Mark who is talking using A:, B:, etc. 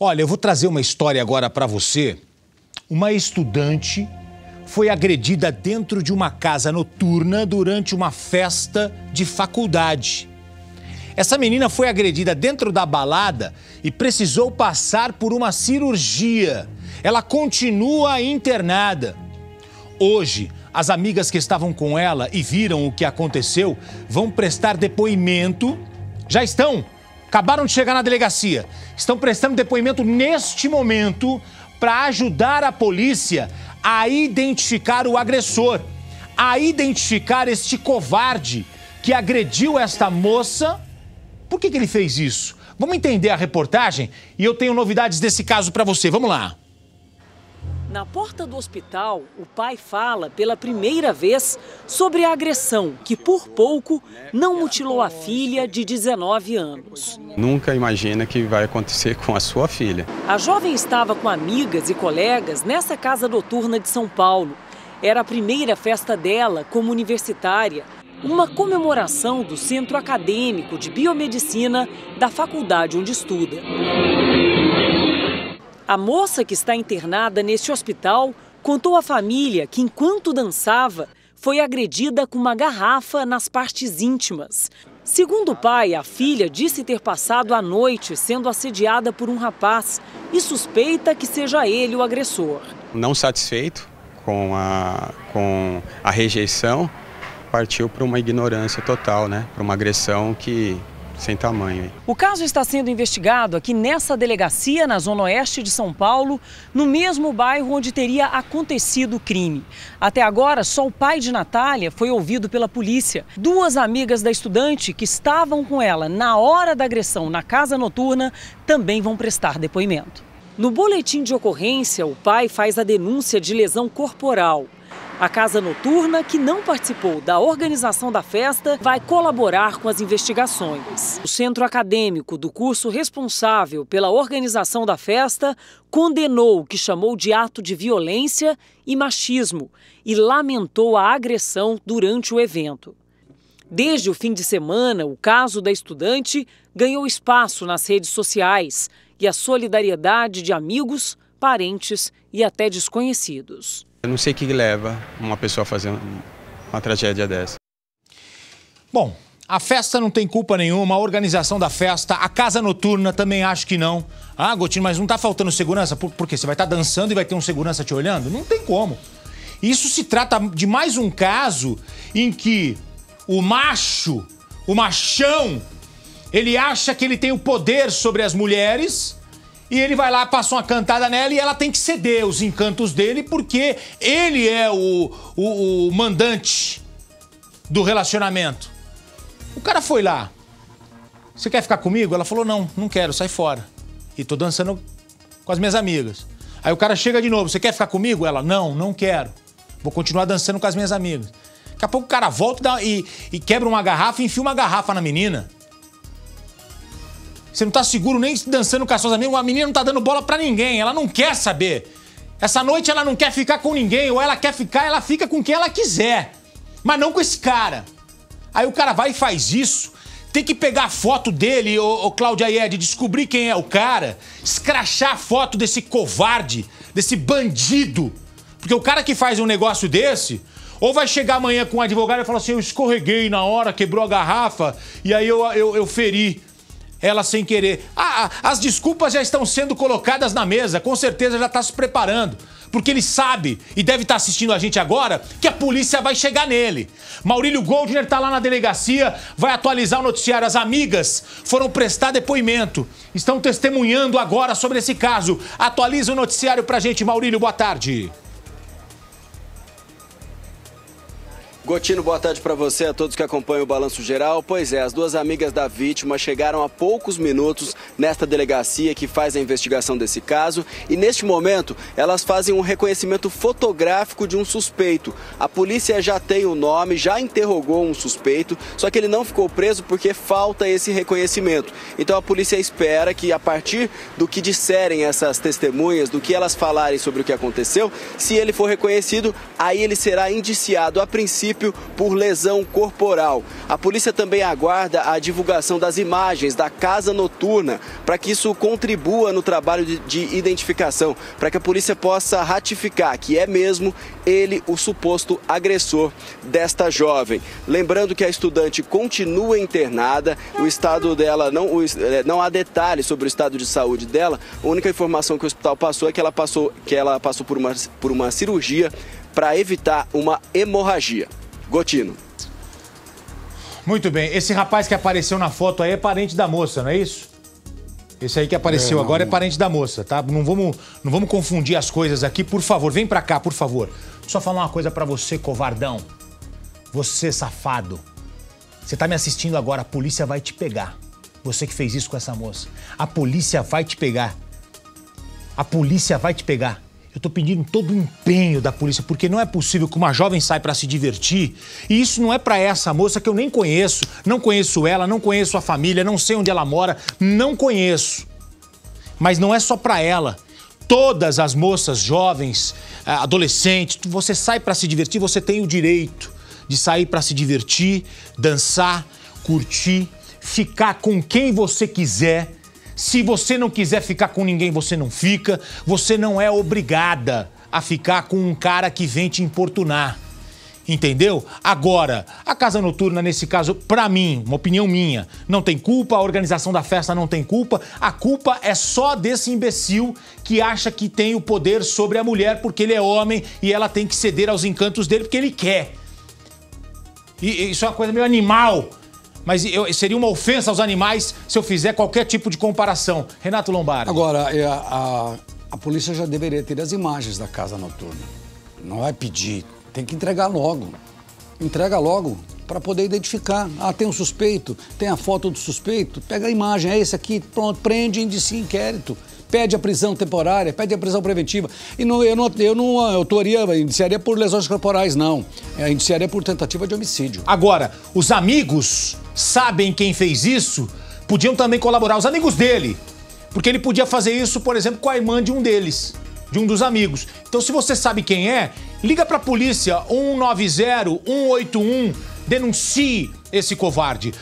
A: Olha, eu vou trazer uma história agora para você. Uma estudante foi agredida dentro de uma casa noturna durante uma festa de faculdade. Essa menina foi agredida dentro da balada e precisou passar por uma cirurgia. Ela continua internada. Hoje, as amigas que estavam com ela e viram o que aconteceu vão prestar depoimento. Já estão acabaram de chegar na delegacia, estão prestando depoimento neste momento para ajudar a polícia a identificar o agressor, a identificar este covarde que agrediu esta moça. Por que, que ele fez isso? Vamos entender a reportagem e eu tenho novidades desse caso para você. Vamos lá.
B: Na porta do hospital, o pai fala pela primeira vez sobre a agressão que, por pouco, não mutilou a filha de 19 anos.
C: Nunca imagina que vai acontecer com a sua filha.
B: A jovem estava com amigas e colegas nessa casa noturna de São Paulo. Era a primeira festa dela como universitária, uma comemoração do Centro Acadêmico de Biomedicina da faculdade onde estuda. A moça que está internada neste hospital contou à família que, enquanto dançava, foi agredida com uma garrafa nas partes íntimas. Segundo o pai, a filha disse ter passado a noite sendo assediada por um rapaz e suspeita que seja ele o agressor.
C: Não satisfeito com a, com a rejeição, partiu para uma ignorância total, né? para uma agressão que sem tamanho.
B: O caso está sendo investigado aqui nessa delegacia, na zona oeste de São Paulo, no mesmo bairro onde teria acontecido o crime. Até agora, só o pai de Natália foi ouvido pela polícia. Duas amigas da estudante que estavam com ela na hora da agressão na casa noturna também vão prestar depoimento. No boletim de ocorrência, o pai faz a denúncia de lesão corporal. A casa noturna, que não participou da organização da festa, vai colaborar com as investigações. O centro acadêmico do curso responsável pela organização da festa condenou o que chamou de ato de violência e machismo e lamentou a agressão durante o evento. Desde o fim de semana, o caso da estudante ganhou espaço nas redes sociais e a solidariedade de amigos, parentes e até desconhecidos.
C: Eu não sei o que leva uma pessoa a fazer uma tragédia dessa.
A: Bom, a festa não tem culpa nenhuma, a organização da festa, a casa noturna também acho que não. Ah, Gotinho, mas não tá faltando segurança? Por, por quê? Você vai estar tá dançando e vai ter um segurança te olhando? Não tem como. Isso se trata de mais um caso em que o macho, o machão, ele acha que ele tem o poder sobre as mulheres e ele vai lá, passa uma cantada nela e ela tem que ceder os encantos dele porque ele é o, o, o mandante do relacionamento. O cara foi lá. Você quer ficar comigo? Ela falou: não, não quero, sai fora. E tô dançando com as minhas amigas. Aí o cara chega de novo: você quer ficar comigo? Ela: não, não quero. Vou continuar dançando com as minhas amigas. Daqui a pouco o cara volta e, e quebra uma garrafa e enfia uma garrafa na menina. Você não tá seguro nem dançando com as suas amigas. A menina não tá dando bola para ninguém. Ela não quer saber. Essa noite ela não quer ficar com ninguém. Ou ela quer ficar, ela fica com quem ela quiser. Mas não com esse cara. Aí o cara vai e faz isso. Tem que pegar a foto dele, o, o Cláudia Ied, descobrir quem é o cara, escrachar a foto desse covarde, desse bandido. Porque o cara que faz um negócio desse, ou vai chegar amanhã com um advogado e falar assim: eu escorreguei na hora, quebrou a garrafa, e aí eu, eu, eu feri ela sem querer. Ah, as desculpas já estão sendo colocadas na mesa, com certeza já está se preparando. Porque ele sabe e deve estar tá assistindo a gente agora que a polícia vai chegar nele. Maurílio Goldner está lá na delegacia, vai atualizar o noticiário. As amigas foram prestar depoimento, estão testemunhando agora sobre esse caso. Atualiza o noticiário pra gente, Maurílio, boa tarde.
D: Gotino, boa tarde para você, a todos que acompanham o Balanço Geral. Pois é, as duas amigas da vítima chegaram há poucos minutos nesta delegacia que faz a investigação desse caso e neste momento elas fazem um reconhecimento fotográfico de um suspeito. A polícia já tem o nome, já interrogou um suspeito, só que ele não ficou preso porque falta esse reconhecimento. Então a polícia espera que a partir do que disserem essas testemunhas, do que elas falarem sobre o que aconteceu, se ele for reconhecido, aí ele será indiciado a princípio município por lesão corporal. A polícia também aguarda a divulgação das imagens da casa noturna para que isso contribua no trabalho de, de identificação, para que a polícia possa ratificar que é mesmo ele o suposto agressor desta jovem. Lembrando que a estudante continua internada, o estado dela não, é, não há detalhes sobre o estado de saúde dela. A única informação que o hospital passou é que ela passou, que ela passou por, uma, por uma cirurgia para evitar uma hemorragia. Gotino.
A: Muito bem. Esse rapaz que apareceu na foto aí é parente da moça, não é isso? Esse aí que apareceu é, agora é parente da moça, tá? Não vamos, não vamos confundir as coisas aqui, por favor. Vem pra cá, por favor. Só falar uma coisa para você, covardão. Você, safado. Você tá me assistindo agora, a polícia vai te pegar. Você que fez isso com essa moça. A polícia vai te pegar. A polícia vai te pegar. Eu tô pedindo todo o empenho da polícia, porque não é possível que uma jovem saia para se divertir. E isso não é para essa moça que eu nem conheço. Não conheço ela, não conheço a família, não sei onde ela mora, não conheço. Mas não é só para ela. Todas as moças jovens, eh, adolescentes, você sai para se divertir, você tem o direito de sair para se divertir, dançar, curtir, ficar com quem você quiser. Se você não quiser ficar com ninguém, você não fica. Você não é obrigada a ficar com um cara que vem te importunar. Entendeu? Agora, a casa noturna, nesse caso, para mim, uma opinião minha, não tem culpa, a organização da festa não tem culpa. A culpa é só desse imbecil que acha que tem o poder sobre a mulher porque ele é homem e ela tem que ceder aos encantos dele porque ele quer. E isso é uma coisa meio animal mas eu, seria uma ofensa aos animais se eu fizer qualquer tipo de comparação. Renato Lombardi.
E: Agora, é, a, a, a polícia já deveria ter as imagens da casa noturna. Não vai pedir, tem que entregar logo. Entrega logo para poder identificar. Ah, tem um suspeito, tem a foto do suspeito, pega a imagem, é esse aqui, pronto, prende, inicia inquérito pede a prisão temporária, pede a prisão preventiva. E não, eu não, eu não autoria, indiciaria por lesões corporais, não. É, indiciaria por tentativa de homicídio.
A: Agora, os amigos sabem quem fez isso, podiam também colaborar, os amigos dele. Porque ele podia fazer isso, por exemplo, com a irmã de um deles, de um dos amigos. Então, se você sabe quem é, liga para a polícia 190 181, denuncie esse covarde.